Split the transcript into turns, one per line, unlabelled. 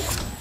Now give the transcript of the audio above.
Yeah.